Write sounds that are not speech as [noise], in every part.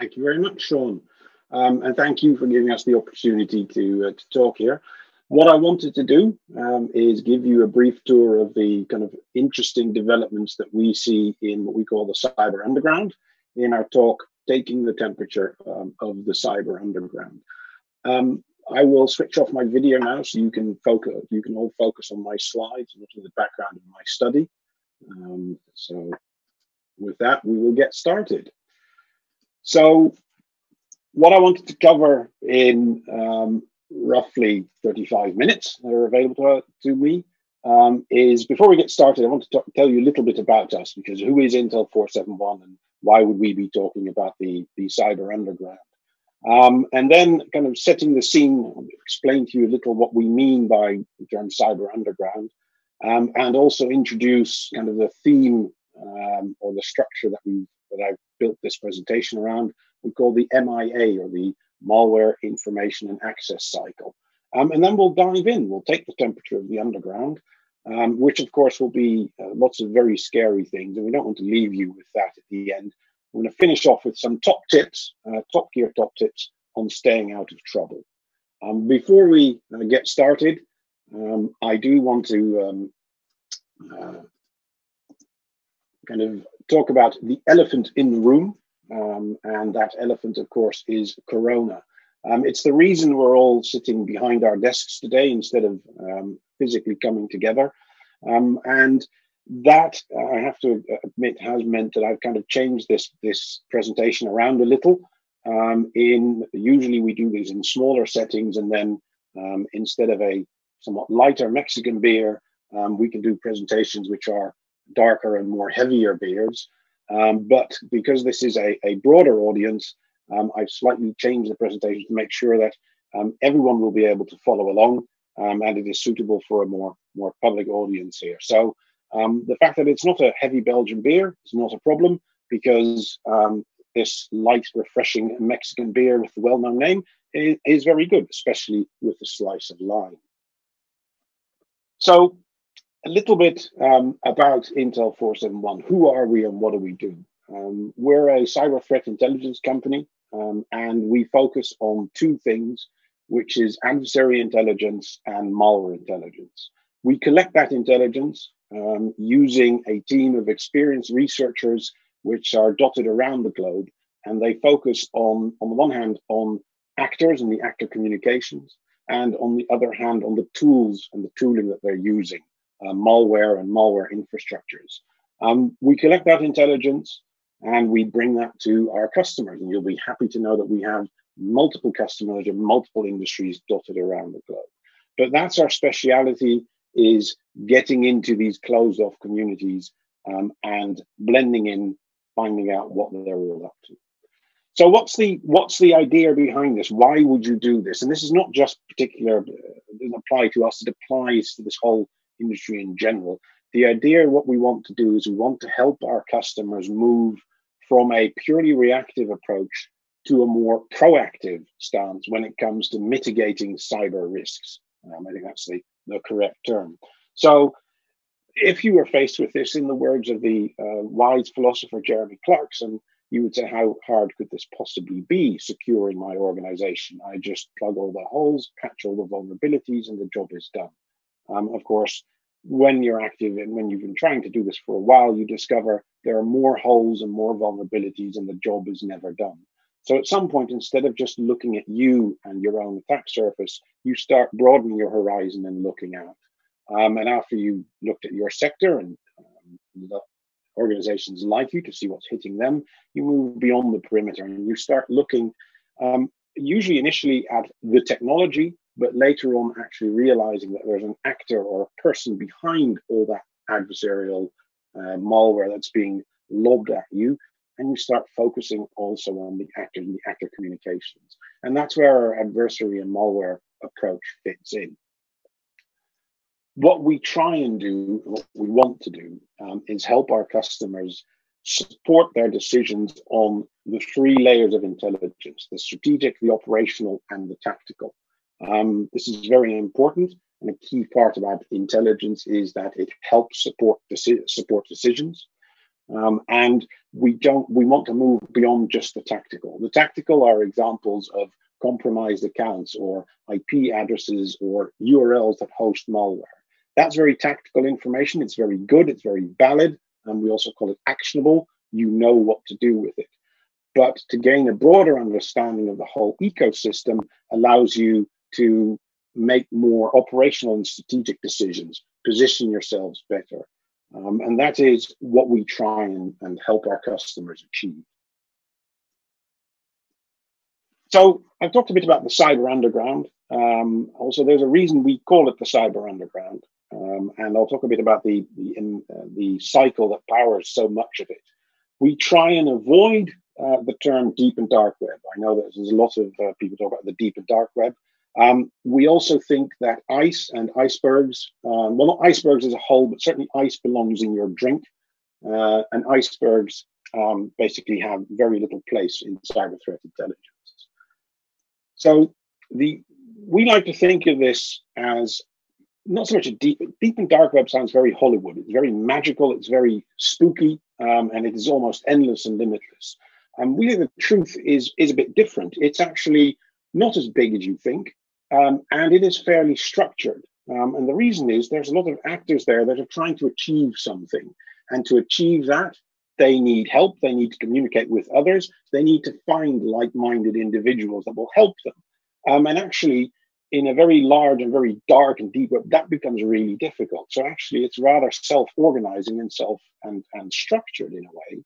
Thank you very much, Sean. Um, and thank you for giving us the opportunity to, uh, to talk here. What I wanted to do um, is give you a brief tour of the kind of interesting developments that we see in what we call the cyber underground in our talk, Taking the Temperature um, of the Cyber Underground. Um, I will switch off my video now so you can focus, you can all focus on my slides and the background of my study. Um, so with that, we will get started. So what I wanted to cover in um, roughly 35 minutes that are available to, to me um, is before we get started, I want to talk, tell you a little bit about us because who is Intel 471 and why would we be talking about the, the cyber underground? Um, and then kind of setting the scene, explain to you a little what we mean by the term cyber underground, um, and also introduce kind of the theme um, or the structure that we that I've built this presentation around. We call the MIA or the malware information and access cycle. Um, and then we'll dive in. We'll take the temperature of the underground, um, which of course will be uh, lots of very scary things, and we don't want to leave you with that at the end. I'm going to finish off with some top tips, uh, top gear top tips on staying out of trouble. Um, before we uh, get started, um, I do want to um, uh, kind of talk about the elephant in the room. Um, and that elephant, of course, is Corona. Um, it's the reason we're all sitting behind our desks today instead of um, physically coming together. and that I have to admit has meant that I've kind of changed this this presentation around a little. Um, in usually we do these in smaller settings, and then um, instead of a somewhat lighter Mexican beer, um, we can do presentations which are darker and more heavier beers. Um, but because this is a, a broader audience, um, I've slightly changed the presentation to make sure that um, everyone will be able to follow along, and it is suitable for a more more public audience here. So. Um, the fact that it's not a heavy Belgian beer is not a problem because um, this light, refreshing Mexican beer with the well known name is, is, very good, especially with a slice of lime. So, a little bit um, about Intel 471. Who are we and what do we do? Um, we're a cyber threat intelligence company um, and we focus on two things, which is adversary intelligence and malware intelligence. We collect that intelligence um, using a team of experienced researchers which are dotted around the globe. And they focus on, on the one hand, on actors and the actor communications, and on the other hand, on the tools and the tooling that they're using, uh, malware and malware infrastructures. Um, we collect that intelligence and we bring that to our customers. And you'll be happy to know that we have multiple customers in multiple industries dotted around the globe. But that's our speciality is getting into these closed off communities um, and blending in, finding out what they're all up to. So what's the what's the idea behind this? Why would you do this? And this is not just particular, uh, it doesn't apply to us, it applies to this whole industry in general. The idea what we want to do is we want to help our customers move from a purely reactive approach to a more proactive stance when it comes to mitigating cyber risks. Um, I think that's the the correct term. So, if you were faced with this, in the words of the uh, wise philosopher Jeremy Clarkson, you would say, How hard could this possibly be securing my organization? I just plug all the holes, patch all the vulnerabilities, and the job is done. Um, of course, when you're active and when you've been trying to do this for a while, you discover there are more holes and more vulnerabilities, and the job is never done. So at some point, instead of just looking at you and your own attack surface, you start broadening your horizon and looking out. Um, and after you looked at your sector and um, organizations like you to see what's hitting them, you move beyond the perimeter and you start looking, um, usually initially at the technology, but later on actually realizing that there's an actor or a person behind all that adversarial uh, malware that's being lobbed at you and you start focusing also on the actor and the actor communications. And that's where our adversary and malware approach fits in. What we try and do, what we want to do, um, is help our customers support their decisions on the three layers of intelligence the strategic, the operational, and the tactical. Um, this is very important. And a key part about intelligence is that it helps support, deci- support decisions. Um, and we don't we want to move beyond just the tactical. The tactical are examples of compromised accounts or IP addresses or URLs that host malware. That's very tactical information. It's very good. It's very valid. And we also call it actionable. You know what to do with it. But to gain a broader understanding of the whole ecosystem allows you to make more operational and strategic decisions, position yourselves better. Um, and that is what we try and, and help our customers achieve. So I've talked a bit about the cyber underground. Um, also, there's a reason we call it the cyber underground, um, and I'll talk a bit about the the, in, uh, the cycle that powers so much of it. We try and avoid uh, the term deep and dark web. I know that there's a lot of uh, people talk about the deep and dark web. Um, we also think that ice and icebergs, um, well, not icebergs as a whole, but certainly ice belongs in your drink, uh, and icebergs um, basically have very little place in cyber threat intelligence. So the we like to think of this as not so much a deep deep and dark web sounds very Hollywood. It's very magical. It's very spooky, um, and it is almost endless and limitless. And we think the truth is is a bit different. It's actually not as big as you think, um, and it is fairly structured. Um, and the reason is there's a lot of actors there that are trying to achieve something, and to achieve that, they need help. They need to communicate with others. They need to find like minded individuals that will help them. Um, and actually, in a very large and very dark and deep web, that becomes really difficult. So actually, it's rather self-organizing and self and, and structured in a way.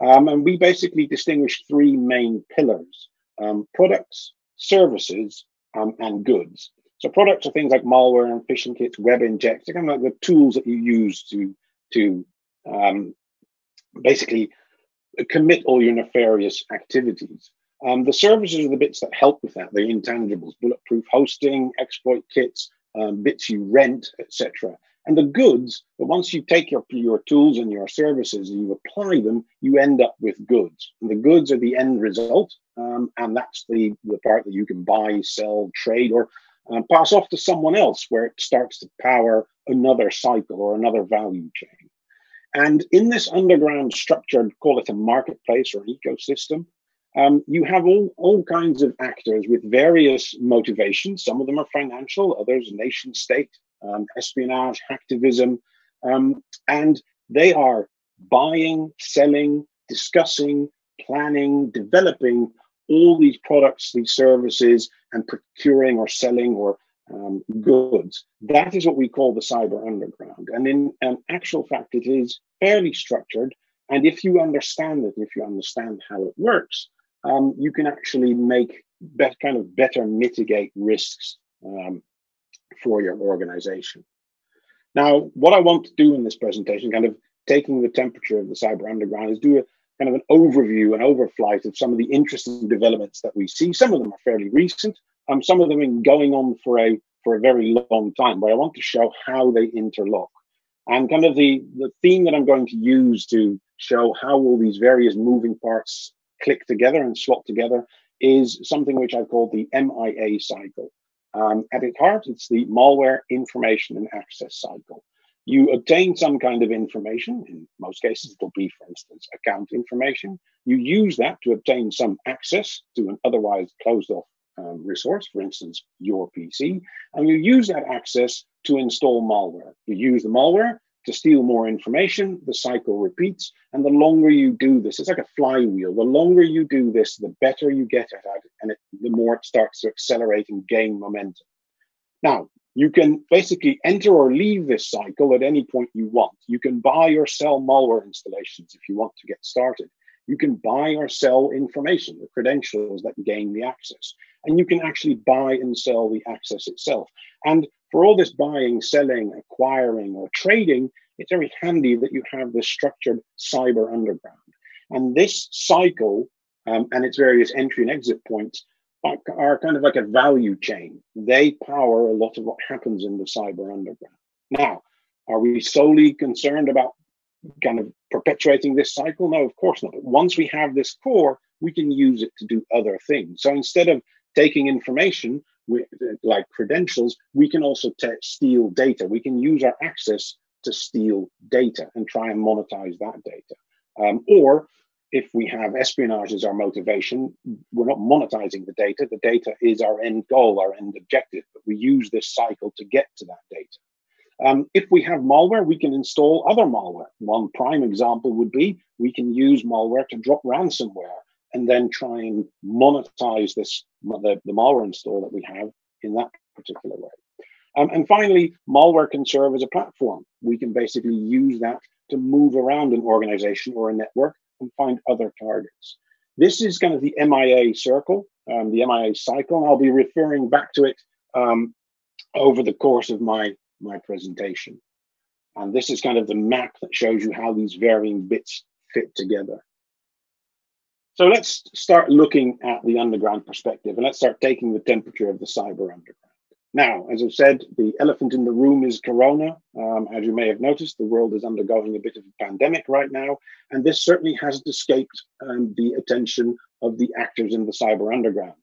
Um, and we basically distinguish three main pillars: um, products, services, um, and goods. So products are things like malware and phishing kits, web injects, kind of like the tools that you use to to um, basically commit all your nefarious activities. Um, the services are the bits that help with that, the intangibles, bulletproof hosting, exploit kits, um, bits you rent, etc. And the goods, but once you take your, your tools and your services and you apply them, you end up with goods. And the goods are the end result. Um, and that's the, the part that you can buy, sell, trade, or uh, pass off to someone else where it starts to power another cycle or another value chain. And in this underground structured, call it a marketplace or an ecosystem, um, you have all, all kinds of actors with various motivations. Some of them are financial, others nation state, um, espionage, hacktivism, um, and they are buying, selling, discussing, planning, developing all these products, these services, and procuring or selling or um, goods. That is what we call the cyber underground. And in an actual fact, it is fairly structured. And if you understand it, if you understand how it works, um, you can actually make kind of better mitigate risks um, for your organization. Now, what I want to do in this presentation, kind of taking the temperature of the cyber underground, is do a kind of an overview, an overflight of some of the interesting developments that we see. Some of them are fairly recent, um, some of them have been going on for a for a very long time, but I want to show how they interlock. And kind of the, the theme that I'm going to use to show how all these various moving parts click together and slot together is something which I call the MIA cycle. Um, at its heart, it's the malware information and access cycle. You obtain some kind of information. In most cases, it'll be, for instance, account information. You use that to obtain some access to an otherwise closed off um, resource, for instance, your PC, and you use that access to install malware. You use the malware to steal more information, the cycle repeats. And the longer you do this, it's like a flywheel. The longer you do this, the better you get at it, and it, the more it starts to accelerate and gain momentum. Now, you can basically enter or leave this cycle at any point you want. You can buy or sell malware installations if you want to get started. You can buy or sell information, the credentials that gain the access and you can actually buy and sell the access itself. And for all this buying, selling, acquiring, or trading, it's very handy that you have this structured cyber underground. And this cycle um, and its various entry and exit points are, are kind of like a value chain. They power a lot of what happens in the cyber underground. Now, are we solely concerned about kind of perpetuating this cycle? No, of course not. But once we have this core, we can use it to do other things. So instead of taking information like credentials, we can also steal data. We can use our access to steal data and try and monetize that data. Um, or if we have espionage as our motivation, we're not monetizing the data. The data is our end goal, our end objective, but we use this cycle to get to that data. Um, if we have malware, we can install other malware. One prime example would be we can use malware to drop ransomware and then try and monetize this the, the malware install that we have in that particular way. Um, and finally, malware can serve as a platform. We can basically use that to move around an organization or a network and find other targets. This is kind of the MIA circle, um, the MIA cycle, and I'll be referring back to it um, over the course of my, my presentation. And this is kind of the map that shows you how these varying bits fit together. So let's start looking at the underground perspective and let's start taking the temperature of the cyber underground. Now, as I've said, the elephant in the room is Corona. Um, as you may have noticed, the world is undergoing a bit of a pandemic right now, and this certainly hasn't escaped um, the attention of the actors in the cyber underground.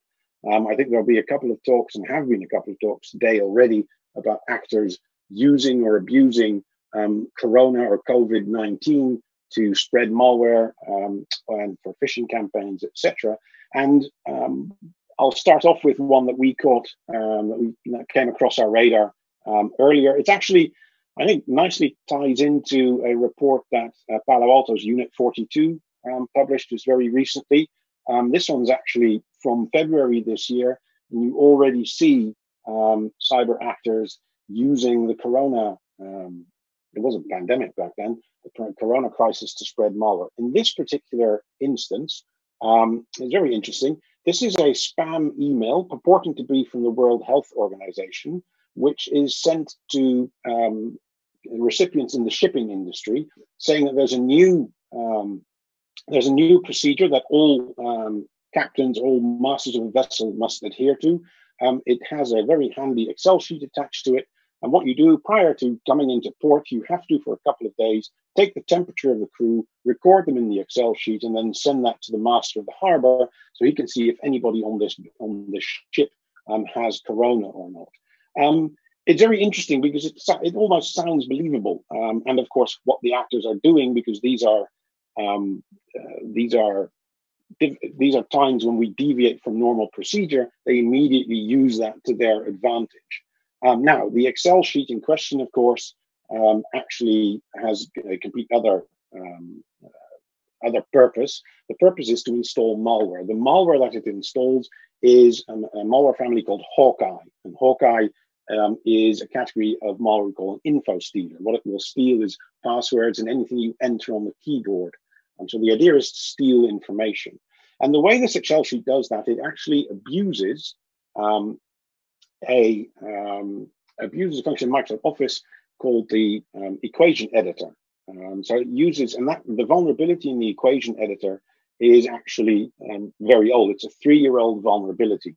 Um, I think there'll be a couple of talks, and have been a couple of talks today already, about actors using or abusing um, Corona or COVID 19 to spread malware um, and for phishing campaigns, etc. And um, I'll start off with one that we caught um, that we that came across our radar um, earlier. It's actually, I think, nicely ties into a report that uh, Palo Alto's Unit 42 um, published just very recently. Um, this one's actually from February this year, and you already see cyber actors using the corona. Um, it was a pandemic back then, the corona crisis to spread malware. In this particular instance, it's very interesting this is a spam email purporting to be from the World Health Organization, which is sent to um, recipients in the shipping industry, saying that there's a new um, there's a new procedure that all um, captains, all masters of a vessel must adhere to. Um, it has a very handy Excel sheet attached to it, and what you do prior to coming into port, you have to, for a couple of days, take the temperature of the crew, record them in the Excel sheet, and then send that to the master of the harbor so he can see if anybody on this on this ship um, has corona or not. Um, it's very interesting because it, it almost sounds believable, um, and of course, what the actors are doing because these are um, uh, these are these are times when we deviate from normal procedure. They immediately use that to their advantage. Um, now, the Excel sheet in question, of course, um, actually has a complete other um, uh, other purpose. The purpose is to install malware. The malware that it installs is a, a malware family called Hawkeye, and Hawkeye um, is a category of malware we call an info stealer. What it will steal is passwords and anything you enter on the keyboard. And so the idea is to steal information. And the way this Excel sheet does that, it actually abuses um, a um, abuses function in Microsoft Office called the um, equation editor. Um, so it uses, and that the vulnerability in the equation editor is actually um, very old. It's a three-year-old vulnerability.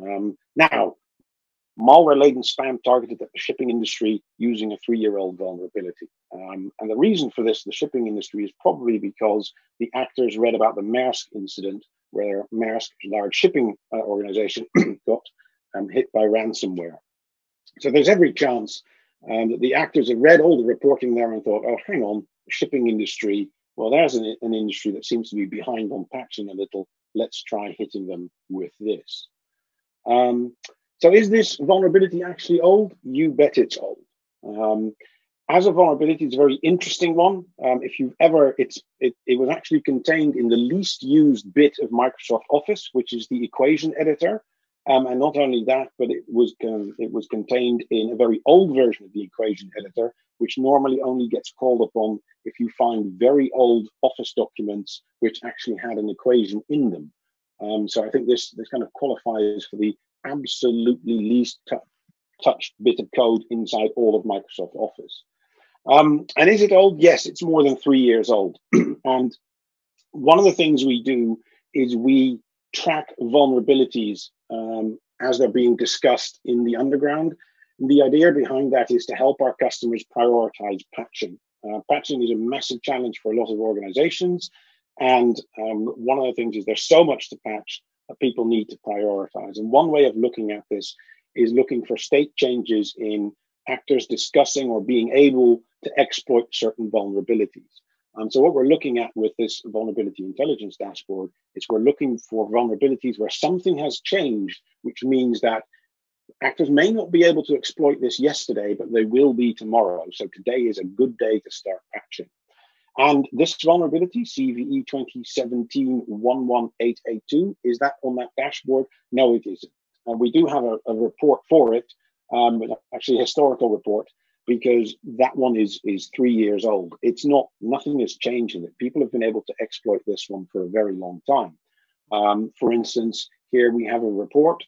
Um, now, malware-laden spam targeted at the shipping industry using a three-year-old vulnerability. Um, and the reason for this, the shipping industry, is probably because the actors read about the Maersk incident, where Maersk, a large shipping uh, organization, [clears throat] got um, hit by ransomware. So there's every chance um, that the actors have read all the reporting there and thought, oh, hang on, shipping industry. Well, there's an, an industry that seems to be behind on patching a little. Let's try hitting them with this. Um, so is this vulnerability actually old? You bet it's old. Um, as a vulnerability, it's a very interesting one. Um, if you've ever, it's it, it was actually contained in the least used bit of Microsoft Office, which is the equation editor. Um, and not only that, but it was it was contained in a very old version of the equation editor, which normally only gets called upon if you find very old Office documents which actually had an equation in them. Um, so I think this this kind of qualifies for the absolutely least t- touched bit of code inside all of Microsoft Office. Um, and is it old? Yes, it's more than three years old. [clears throat] and one of the things we do is we track vulnerabilities um, as they're being discussed in the underground. And the idea behind that is to help our customers prioritize patching. Uh, patching is a massive challenge for a lot of organizations. And um, one of the things is there's so much to patch that people need to prioritize. And one way of looking at this is looking for state changes in actors discussing or being able to exploit certain vulnerabilities. Um, so what we're looking at with this vulnerability intelligence dashboard is we're looking for vulnerabilities where something has changed, which means that actors may not be able to exploit this yesterday, but they will be tomorrow. So today is a good day to start patching. And this vulnerability, CVE 2017-11882, is that on that dashboard? No, it isn't. And we do have a, a report for it, um, actually a historical report, because that one is is three years old. It's not nothing has changed in it. People have been able to exploit this one for a very long time. Um, for instance, here we have a report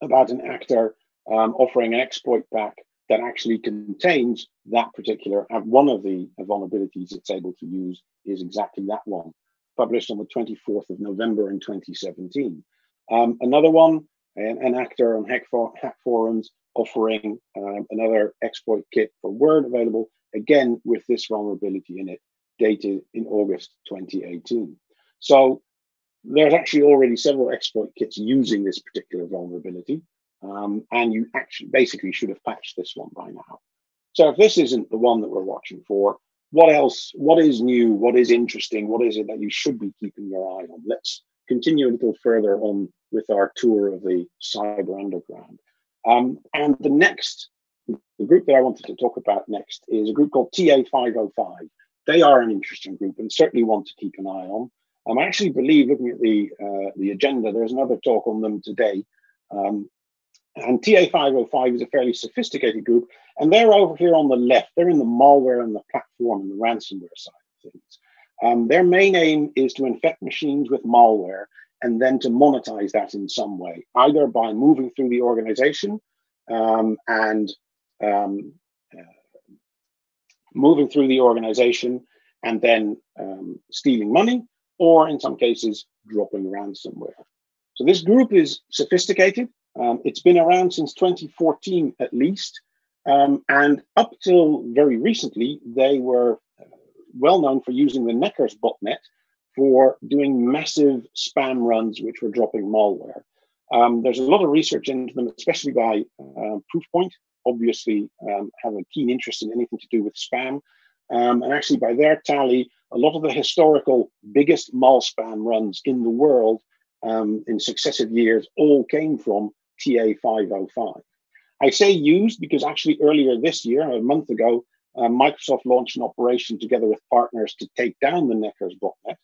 about an actor um, offering an exploit pack that actually contains that particular uh, one of the vulnerabilities it's able to use is exactly that one, published on the 24th of November in 2017. Um, another one, an, an actor on hack, for, hack forums offering um, another exploit kit for Word available, again with this vulnerability in it, dated in August 2018. So there's actually already several exploit kits using this particular vulnerability, um, and you actually basically should have patched this one by now. So if this isn't the one that we're watching for, what else? What is new? What is interesting? What is it that you should be keeping your eye on? Let's continue a little further on with our tour of the cyber underground. Um, and the next, the group that I wanted to talk about next is a group called TA505. They are an interesting group and certainly want to keep an eye on. Um, I actually believe, looking at the uh, the agenda, there's another talk on them today. Um, and TA505 is a fairly sophisticated group, and they're over here on the left. They're in the malware and the platform and the ransomware side of things. Um, their main aim is to infect machines with malware and then to monetize that in some way, either by moving through the organization um, and um, uh, moving through the organization and then um, stealing money, or in some cases, dropping ransomware. So this group is sophisticated. Um, it's been around since 2014 at least. Um, and up till very recently, they were uh, well known for using the Necurs botnet for doing massive spam runs, which were dropping malware. Um, there's a lot of research into them, especially by uh, Proofpoint. Obviously, um, have a keen interest in anything to do with spam. Um, and actually, by their tally, a lot of the historical biggest mal spam runs in the world um, in successive years all came from TA505. I say used because actually earlier this year, a month ago, uh, Microsoft launched an operation together with partners to take down the Necurs botnet.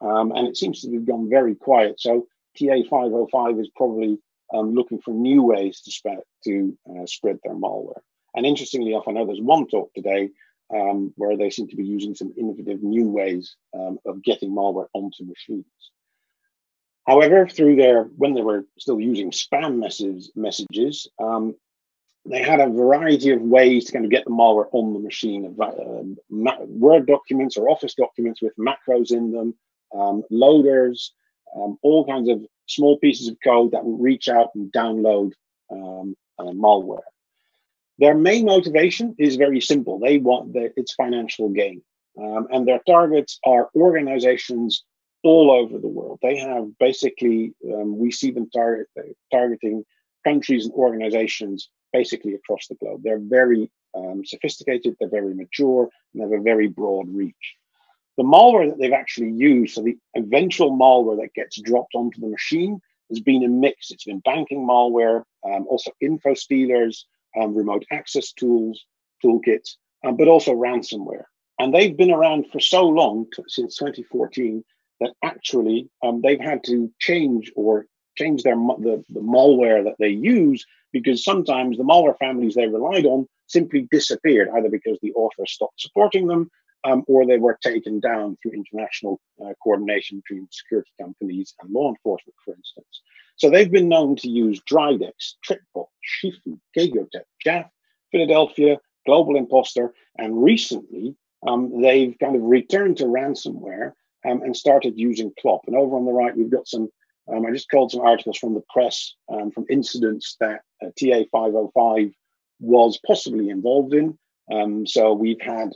Um, and it seems to have gone very quiet. So TA505 is probably um, looking for new ways to, spread, to uh, spread their malware. And interestingly enough, I know there's one talk today um, where they seem to be using some innovative new ways um, of getting malware onto machines. However, through their when they were still using spam messages, messages um, they had a variety of ways to kind of get the malware on the machine. Uh, Word documents or Office documents with macros in them, um, loaders, um, all kinds of small pieces of code that will reach out and download um, uh, malware. Their main motivation is very simple. They want the, it's financial gain. Um, and their targets are organizations all over the world. They have basically, um, we see them target, targeting countries and organizations basically across the globe. They're very um, sophisticated, they're very mature, and they have a very broad reach. The malware that they've actually used, so the eventual malware that gets dropped onto the machine, has been a mix. It's been banking malware, um, also info stealers, um, remote access tools, toolkits, um, but also ransomware. And they've been around for so long, since 2014, that actually um, they've had to change or change their the, the malware that they use because sometimes the malware families they relied on simply disappeared, either because the author stopped supporting them um, or they were taken down through international uh, coordination between security companies and law enforcement, for instance. So they've been known to use Dridex, TrickBot, Shifu, Kegotip, Jaff, Philadelphia, Global Imposter, and recently um, they've kind of returned to ransomware um, and started using Clop. And over on the right, we've got some, um, I just called some articles from the press um, from incidents that uh, TA 505 was possibly involved in. Um, so we've had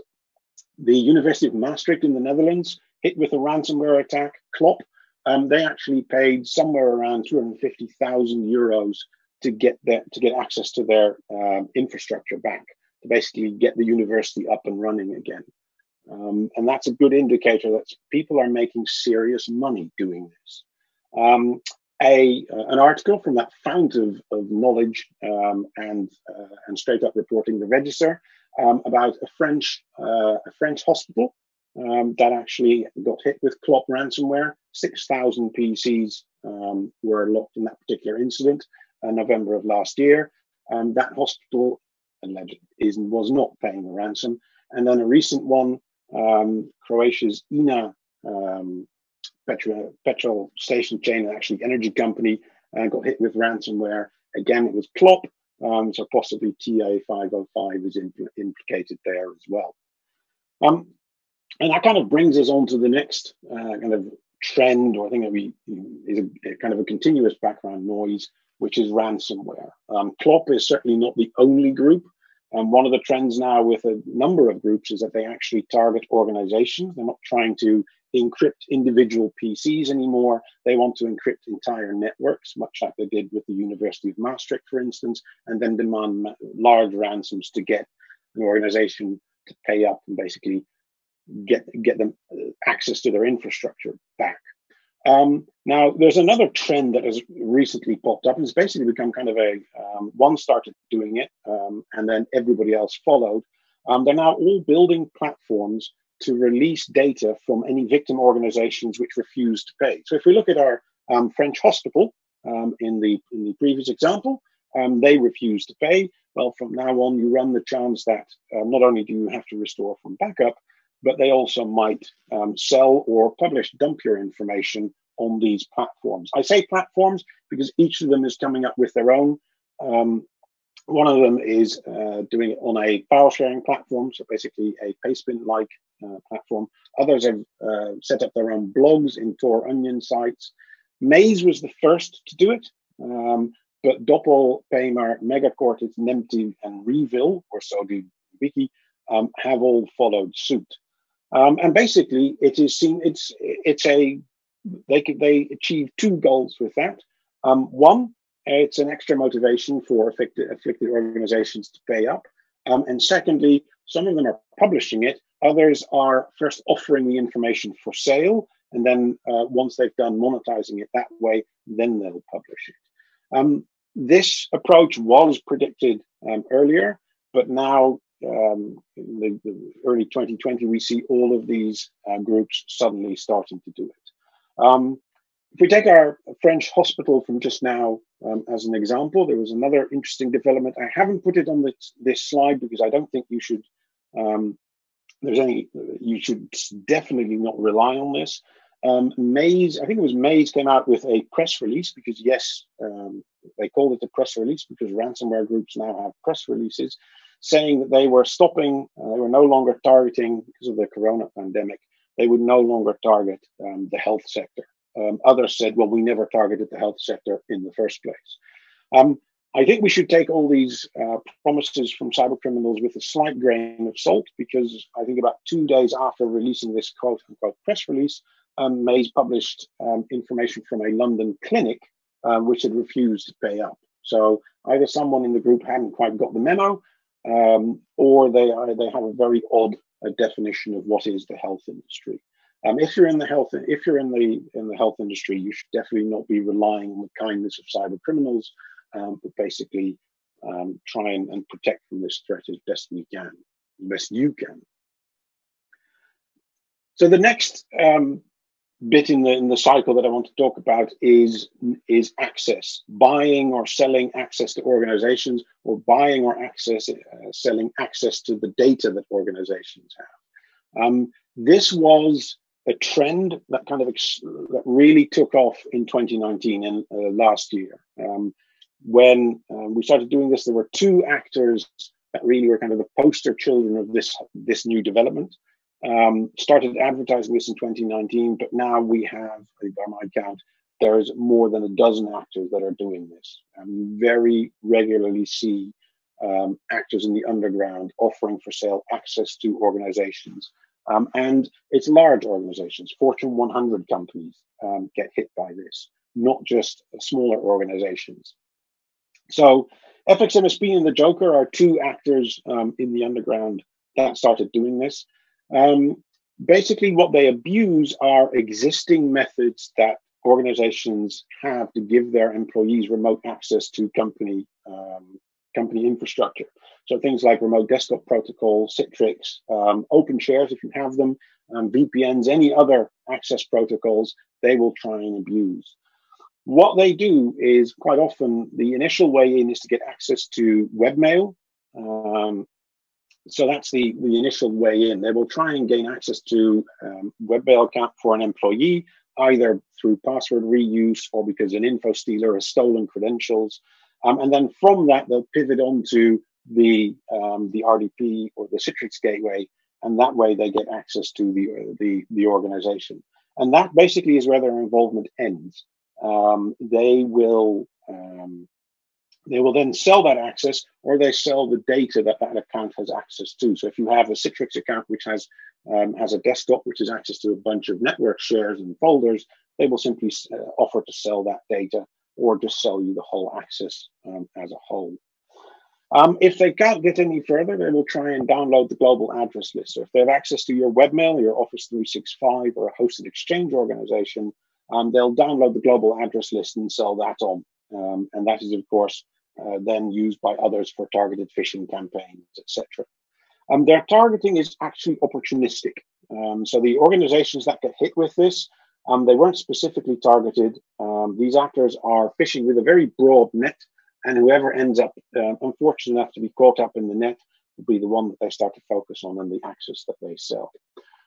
the University of Maastricht in the Netherlands hit with a ransomware attack, Clop. Um, they actually paid somewhere around 250,000 euros to get that to get access to their um, infrastructure back to basically get the university up and running again. Um, and that's a good indicator that people are making serious money doing this. Um, a, uh, an article from that fount of, of knowledge um, and, uh, and straight up reporting the register um, about a French, uh, a French hospital um, that actually got hit with Clop ransomware. 6,000 PCs um, were locked in that particular incident in uh, November of last year. Um, that hospital alleged is was not paying the ransom. And then a recent one, um, Croatia's INA um, petrol, petrol station chain, actually energy company, uh, got hit with ransomware. Again, it was Clop, um, so possibly TA505 is impl- implicated there as well. Um, and that kind of brings us on to the next uh, kind of trend, or I think that we is a, a, kind of a continuous background noise, which is ransomware. Um, is certainly not the only group. And one of the trends now with a number of groups is that they actually target organizations. They're not trying to encrypt individual PCs anymore. They want to encrypt entire networks, much like they did with the University of Maastricht, for instance, and then demand large ransoms to get an organization to pay up and basically get get them uh, access to their infrastructure back. Um, now, there's another trend that has recently popped up, and it's basically become kind of a um, one started doing it, um, and then everybody else followed. Um, they're now all building platforms to release data from any victim organizations which refuse to pay. So, if we look at our um, French hospital um, in the in the previous example, they refuse to pay. Well, from now on, you run the chance that uh, not only do you have to restore from backup, but they also might um, sell or publish dump your information on these platforms. I say platforms because each of them is coming up with their own. Um, one of them is uh, doing it on a file sharing platform, so basically a Pastebin like uh, platform. Others have uh, set up their own blogs in Tor Onion sites. Maze was the first to do it, um, but Doppel, Paymer, Megacortex, Nemty, and Revil, or so did Wiki, um, have all followed suit. Um, and basically, it is seen. It's it's a they they achieve two goals with that. Um, one, it's an extra motivation for afflicted, afflicted organizations to pay up. Um, and secondly, some of them are publishing it. Others are first offering the information for sale, and then uh, once they've done monetizing it that way, then they'll publish it. Um, this approach was predicted um, earlier, but now um, in the, the, early 2020, we see all of these uh, groups suddenly starting to do it. Um, if we take our French hospital from just now um, as an example, there was another interesting development. I haven't put it on this, slide because I don't think you should. Um, there's any. You should definitely not rely on this. Um, Maze, I think it was Maze, came out with a press release because yes, um, they called it a press release because ransomware groups now have press releases saying that they were stopping, uh, they were no longer targeting because of the corona pandemic, they would no longer target um, the health sector. Um, others said, well, we never targeted the health sector in the first place. Um, I think we should take all these uh, promises from cyber criminals with a slight grain of salt because I think about two days after releasing this quote unquote press release, um, Maze published um, information from a London clinic um, which had refused to pay up. So either someone in the group hadn't quite got the memo, um, or they are, they have a very odd uh, definition of what is the health industry. Um, if you're in the health if you're in the in the health industry, you should definitely not be relying on the kindness of cyber criminals, um, but basically um, try and, and, protect from this threat as best we can, best you can. So the next um, bit in the in the cycle that I want to talk about is is access, buying or selling access to organizations, or buying or access uh, selling access to the data that organizations have. Um, this was a trend that kind of ex- that really took off in 2019 and uh, last year. Um, when um, we started doing this, there were two actors that really were kind of the poster children of this this new development. Um, started advertising this in 2019, but now we have, I think by my count, there's more than a dozen actors that are doing this. And you very regularly see um, actors in the underground offering for sale access to organizations. Um, and it's large organizations, Fortune 100 companies um, get hit by this, not just smaller organizations. So FXMSP and the Joker are two actors um, in the underground that started doing this. Um, basically, what they abuse are existing methods that organizations have to give their employees remote access to company um, company infrastructure. So things like remote desktop protocol, Citrix, um, OpenShares, if you have them, um, VPNs, any other access protocols, they will try and abuse. What they do is quite often the initial way in is to get access to webmail. Um, so that's the, the initial way in. They will try and gain access to um, account for an employee, either through password reuse or because an info stealer has stolen credentials. Um, and then from that, they'll pivot onto the um, the RDP or the Citrix gateway, and that way they get access to the uh, the the organization. And that basically is where their involvement ends. Um, they will um, they will then sell that access, or they sell the data that that account has access to. So if you have a Citrix account which has um, has a desktop which has access to a bunch of network shares and folders, they will simply uh, offer to sell that data or just sell you the whole access um, as a whole. Um, if they can't get any further, they will try and download the global address list. So if they have access to your webmail, your Office 365, or a hosted exchange organization, um, they'll download the global address list and sell that on. Um, and that is, of course, uh, then used by others for targeted phishing campaigns, etc. Um, their targeting is actually opportunistic. Um, so the organizations that get hit with this um, they weren't specifically targeted. Um, these actors are fishing with a very broad net, and whoever ends up uh, unfortunate enough to be caught up in the net will be the one that they start to focus on and the access that they sell.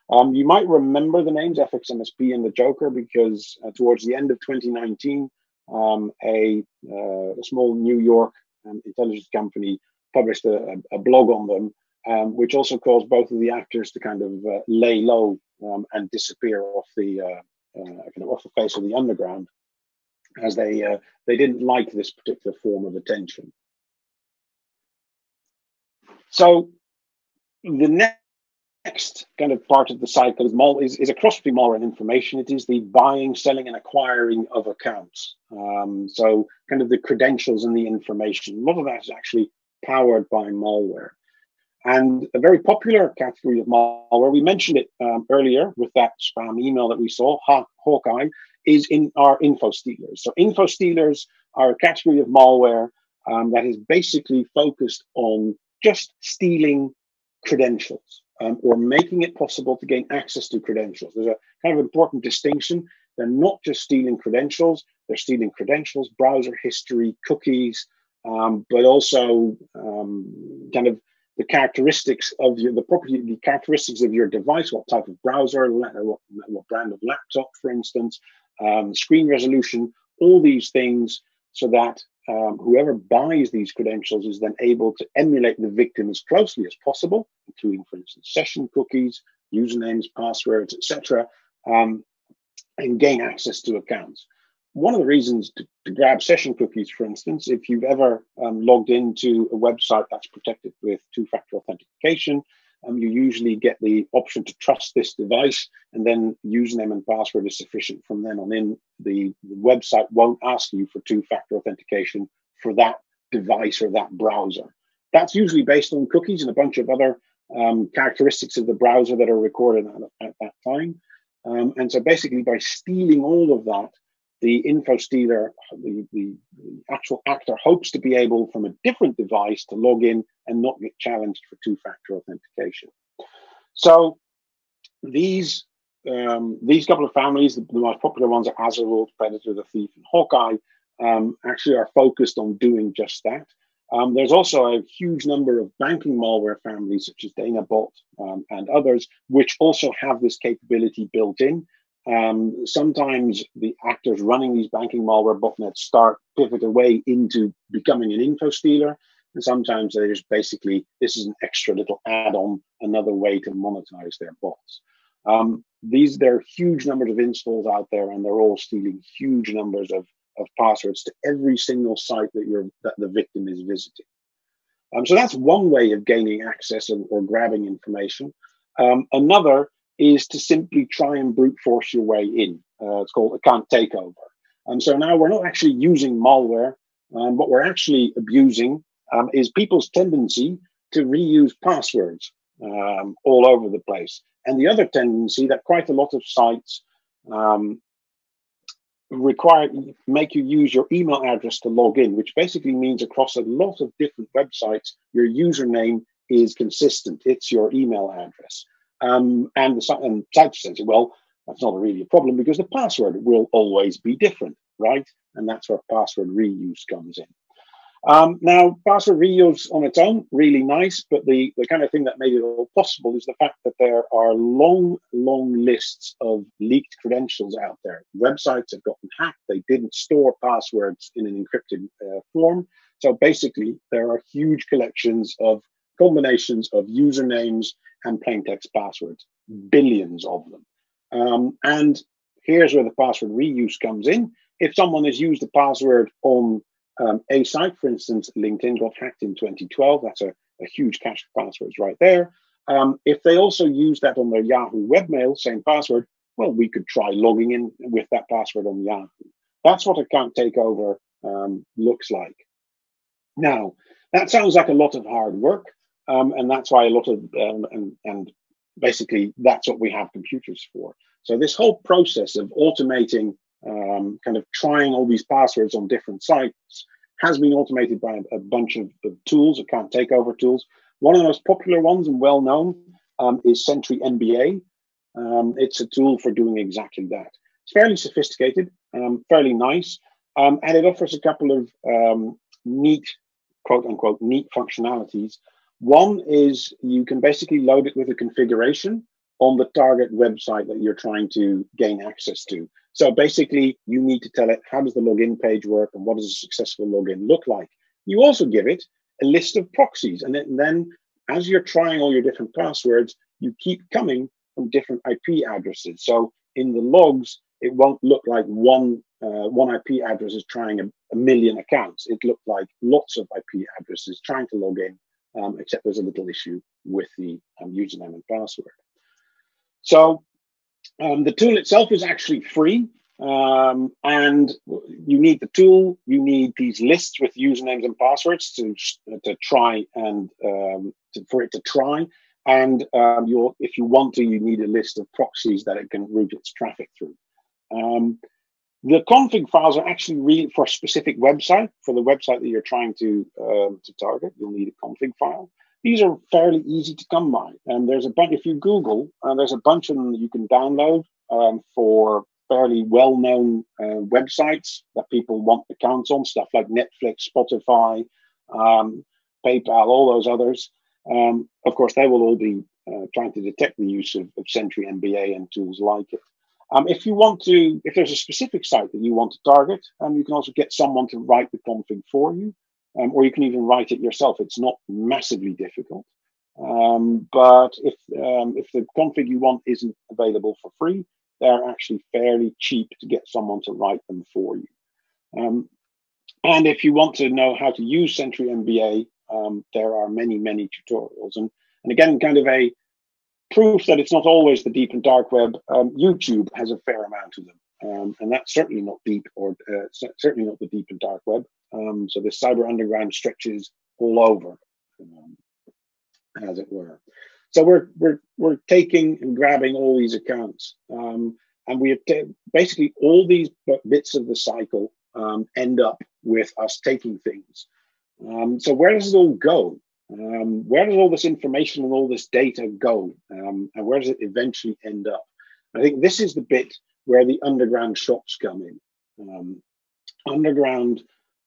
Um, you might remember the names FXMSP and the Joker because uh, towards the end of 2019, um, a, uh, a, small New York um, intelligence company published a, a blog on them, um, which also caused both of the actors to kind of uh, lay low um, and disappear off the uh, uh, kind of off the face of the underground, as they uh, they didn't like this particular form of attention. So the next kind of part of the cycle is, is, is a cross between malware and information. It is the buying, selling, and acquiring of accounts. Um, so kind of the credentials and the information. A lot of that is actually powered by malware. And a very popular category of malware, we mentioned it um, earlier with that spam email that we saw, Hawkeye, is in our info stealers. So info stealers are a category of malware um, that is basically focused on just stealing credentials um, or making it possible to gain access to credentials. There's a kind of important distinction. They're not just stealing credentials, they're stealing credentials, browser history, cookies, um, but also um, kind of the characteristics of your, the property, the characteristics of your device, what type of browser, what, what brand of laptop, for instance, um, screen resolution, all these things, so that um, whoever buys these credentials is then able to emulate the victim as closely as possible, including, for instance, session cookies, usernames, passwords, etc., um, and gain access to accounts one of the reasons to, to, grab session cookies, for instance, if you've ever um, logged into a website that's protected with two factor authentication, um, you usually get the option to trust this device, and then username and password is sufficient from then on in. The, the website won't ask you for two factor authentication for that device or that browser. That's usually based on cookies and a bunch of other um, characteristics of the browser that are recorded at, at that time. Um, and so basically, by stealing all of that, the info stealer, the, the, the, actual actor, hopes to be able from a different device to log in and not get challenged for two factor authentication. So these um, these couple of families, the, the, most popular ones are AZORult, Predator, the Thief, and Hawkeye, um, actually are focused on doing just that. Um, there's also a huge number of banking malware families, such as DanaBot um, and others, which also have this capability built in. Um, sometimes the actors running these banking malware botnets start pivot away into becoming an info stealer. And sometimes they just basically, this is an extra little add-on, another way to monetize their bots. Um, these there are huge numbers of installs out there, and they're all stealing huge numbers of, of passwords to every single site that you're that the victim is visiting. Um, so that's one way of gaining access and, or grabbing information. Um, another is to simply try and brute force your way in. Uh, it's called account takeover. And so now we're not actually using malware. Um, what we're actually abusing um, is people's tendency to reuse passwords. um, all over the place. And the other tendency that quite a lot of sites um, require make you use your email address to log in, which basically means across a lot of different websites, your username is consistent. It's your email address. Um, and the and sites say, well, that's not really a problem because the password will always be different, right? And that's where password reuse comes in. Um, now, password reuse on its own, really nice, but the, the kind of thing that made it all possible is the fact that there are long, long lists of leaked credentials out there. Websites have gotten hacked, they didn't store passwords in an encrypted uh, form. So basically, there are huge collections of combinations of usernames and plain text passwords, billions of them. Um, and here's where the password reuse comes in. If someone has used the password on um, a site, for instance, LinkedIn got hacked in 2012. That's a, a huge cache of passwords right there. Um, if they also use that on their Yahoo webmail, same password, well, we could try logging in with that password on Yahoo. That's what account takeover um, looks like. Now, that sounds like a lot of hard work, um, and that's why a lot of um, and, and basically that's what we have computers for. So this whole process of automating um, kind of trying all these passwords on different sites has been automated by a, a bunch of, of, tools, account takeover tools. One of the most popular ones and well known um, is Sentry MBA. Um, it's a tool for doing exactly that. It's fairly sophisticated, um, fairly nice, um, and it offers a couple of um, neat, quote unquote, neat functionalities. One is you can basically load it with a configuration on the target website that you're trying to gain access to. So basically, you need to tell it how does the login page work and what does a successful login look like. You also give it a list of proxies, and then, as you're trying all your different passwords, you keep coming from different IP addresses. So in the logs, it won't look like one uh, one IP address is trying a, a, million accounts. It looked like lots of IP addresses trying to log in, um, except there's a little issue with the um, username and password. So um, the tool itself is actually free. Um, and you need the tool, you need these lists with usernames and passwords to, to try and um, to, for it to try. And um, if you want to, you need a list of proxies that it can route its traffic through. Um, the config files are actually really for a specific website. For the website that you're trying to um, to target, you'll need a config file. These are fairly easy to come by. And there's a bunch, if you Google, uh, there's a bunch of them that you can download um, for fairly well known uh, websites that people want accounts on, stuff like Netflix, Spotify, um, PayPal, all those others. Um, of course, they will all be uh, trying to detect the use of, of Sentry MBA and tools like it. Um, if you want to, if there's a specific site that you want to target, um, you can also get someone to write the config for you um, or you can even write it yourself. It's not massively difficult. Um, but if um, if the config you want isn't available for free, they're actually fairly cheap to get someone to write them for you. Um, and if you want to know how to use Sentry MBA, there are many many tutorials. And and again, kind of a proof that it's not always the deep and dark web. Um, YouTube has a fair amount of them. Um, and that's certainly not deep or uh, certainly not the deep and dark web. Um, so the cyber underground stretches all over, um, as it were. So we're we're we're taking and grabbing all these accounts, um, and we t- basically all these bits of the cycle um, end up with us taking things. So where does it all go? Um, where does all this information and all this data go, and where does it eventually end up? I think this is the bit where the underground shops come in. Um, underground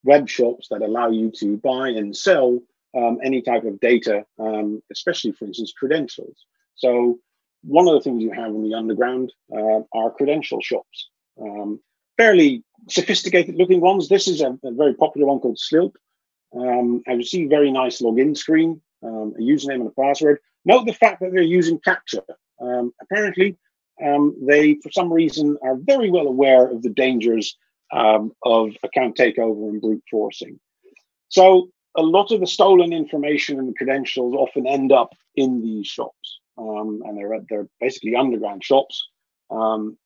web shops that allow you to buy and sell um, any type of data, um, especially, for instance, credentials. So, one of the things you have in the underground uh, are credential shops, um, fairly sophisticated looking ones. This is a, a very popular one called Slilpp. Um, you see very nice login screen, um, a username and a password. Note the fact that they're using CAPTCHA. Um, apparently, they, for some reason, are very well aware of the dangers um, of account takeover and brute forcing. So a lot of the stolen information and credentials often end up in these shops, um, and they're they're basically underground shops um,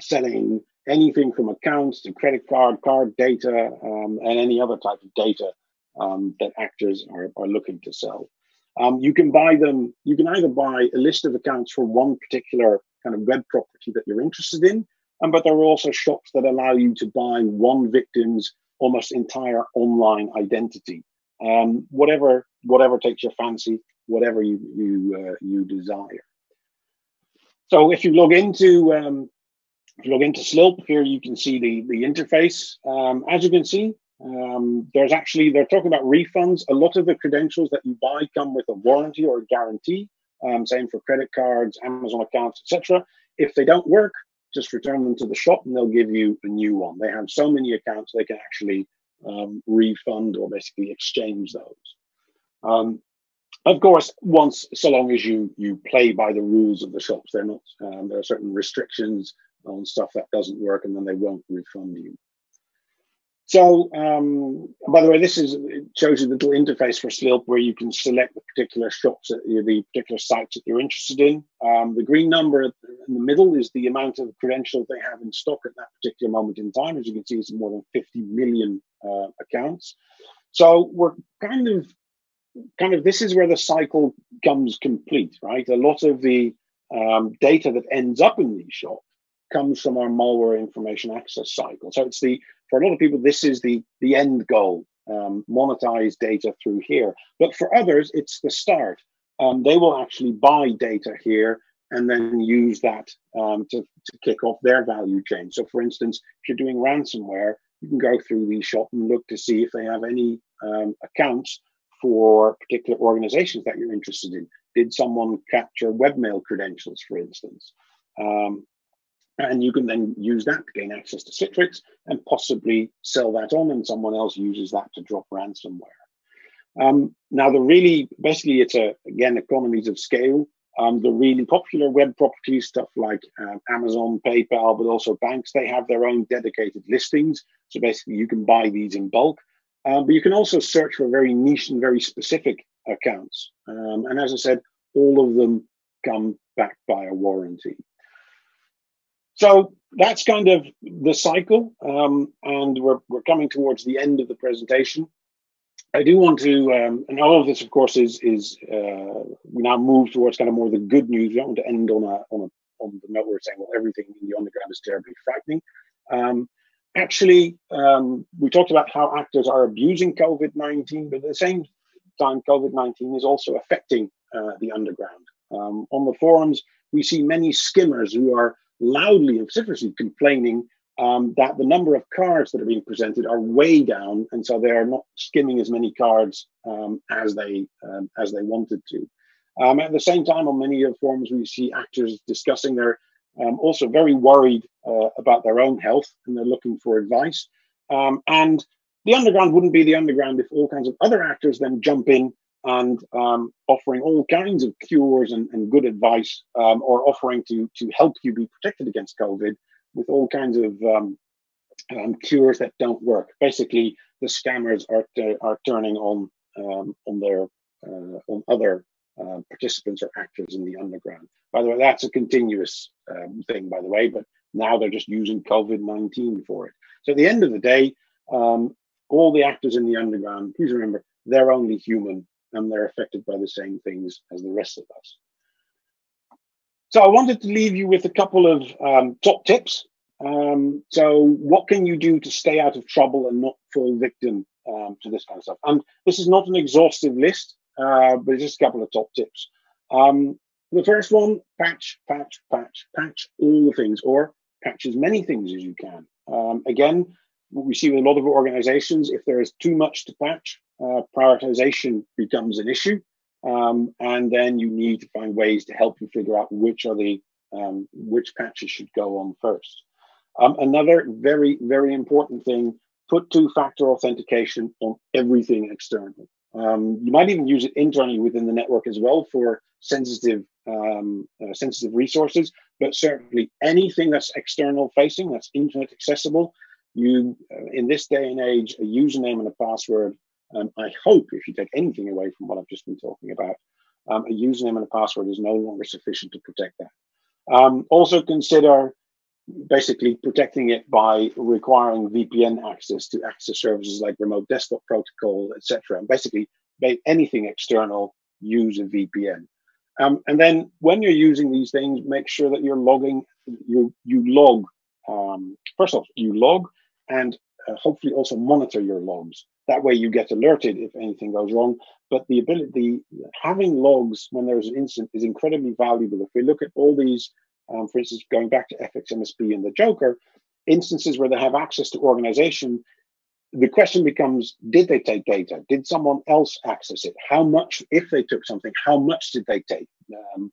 selling anything from accounts to credit card, card data, um, and any other type of data um, that actors are, are looking to sell. Um, you can buy them. You can either buy a list of accounts for one particular kind of web property that you're interested in, um, but there are also shops that allow you to buy one victim's almost entire online identity. Um, whatever whatever takes your fancy, whatever you you uh, you desire. So if you log into um, if you log into Slilpp here, you can see the the interface. Um, as you can see, um, there's actually they're talking about refunds. A lot of the credentials that you buy come with a warranty or a guarantee. Um, same for credit cards, Amazon accounts, etc. If they don't work, just return them to the shop and they'll give you a new one. They have so many accounts they can actually um, refund or basically exchange those. Um, of course, once so long as you you play by the rules of the shops, they're not. Um, there are certain restrictions on stuff that doesn't work, and then they won't refund you. So, um, by the way, this is it shows you the little interface for Slilpp where you can select the particular shops, the particular sites that you're interested in. Um, the green number in the middle is the amount of credentials they have in stock at that particular moment in time. As you can see, it's more than 50 million uh, accounts. So we're kind of, kind of, this is where the cycle comes complete, right? A lot of the um, data that ends up in these shops comes from our malware information access cycle. So it's the for a lot of people, this is the the end goal, um, monetize data through here. But for others, it's the start. Um, they will actually buy data here and then use that um, to, to kick off their value chain. So, for instance, if you're doing ransomware, you can go through the shop and look to see if they have any um, accounts for particular organizations that you're interested in. Did someone capture webmail credentials, for instance? Um, and you can then use that to gain access to Citrix and possibly sell that on, and someone else uses that to drop ransomware. Um, now, the really basically, it's a again economies of scale. Um, the really popular web properties, stuff like uh, Amazon, PayPal, but also banks, they have their own dedicated listings. So basically, you can buy these in bulk. Um, but you can also search for very niche and very specific accounts. Um, and as I said, all of them come back by a warranty. So that's kind of the cycle, um, and we're, we're coming towards the end of the presentation. I do want to, um, and all of this, of course, is is uh, we now move towards kind of more the good news. We don't want to end on a on a on the note where we're saying, well, everything in the underground is terribly frightening. Um, actually, um, we talked about how actors are abusing COVID nineteen, but at the same time, COVID nineteen is also affecting uh, the underground. Um, on the forums, we see many skimmers who are loudly and vociferously complaining um, that the number of cards that are being presented are way down, and so they are not skimming as many cards um, as they um, as they wanted to. Um, at the same time, on many of the forums, we see actors discussing they're um, also very worried uh, about their own health, and they're looking for advice. Um, and the underground wouldn't be the underground if all kinds of other actors then jump in and um, offering all kinds of cures and, and good advice, um, or offering to to help you be protected against COVID with all kinds of um, um cures that don't work. Basically, the scammers are are turning on um, on their uh, on other uh, participants or actors in the underground. By the way, that's a continuous um, thing. By the way, but now they're just using COVID nineteen for it. So at the end of the day, all the actors in the underground, please remember, they're only human and they're affected by the same things as the rest of us. So I wanted to leave you with a couple of um, top tips. Um, so what can you do to stay out of trouble and not fall victim um, to this kind of stuff? And this is not an exhaustive list, uh, but just a couple of top tips. Um, the first one, patch, patch, patch, patch all the things, or patch as many things as you can. Um, again, we see with a lot of organizations, if there is too much to patch, uh, prioritization becomes an issue. Um, and then you need to find ways to help you figure out which are the um, which patches should go on first. Um, another very very important thing: put two-factor authentication on everything external. Um, you might even use it internally within the network as well for sensitive um, uh, sensitive resources. But certainly anything that's external facing, that's internet accessible, you uh, in this day and age, a username and a password um, I hope if you take anything away from what I've just been talking about, um, a username and a password is no longer sufficient to protect that. Um, also consider basically protecting it by requiring VPN access to access services like remote desktop protocol, etc. And basically, anything external use a VPN. Um, and then when you're using these things, make sure that you're logging, you, you log, um, first off, you log and uh, hopefully also monitor your logs. That way you get alerted if anything goes wrong. But the ability, having logs when there's an incident is incredibly valuable. If we look at all these, um, for instance, going back to Fxmsp and the Joker, instances where they have access to organization, the question becomes did they take data did someone else access it how much if they took something how much did they take um,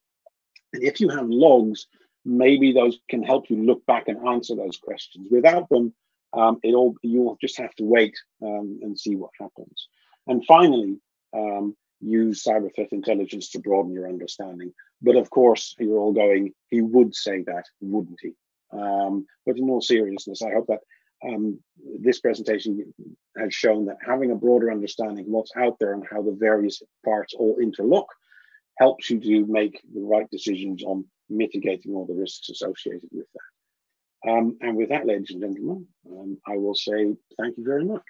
and if you have logs maybe those can help you look back and answer those questions without them um, it all you'll just have to wait um, and see what happens. And finally um, use cyber threat intelligence to broaden your understanding. But of course you're all going he would say that wouldn't he? Um, but in all seriousness i hope that um, this presentation has shown that having a broader understanding of what's out there and how the various parts all interlock helps you to make the right decisions on mitigating all the risks associated with that. Um, and with that, ladies and gentlemen, um, I will say thank you very much.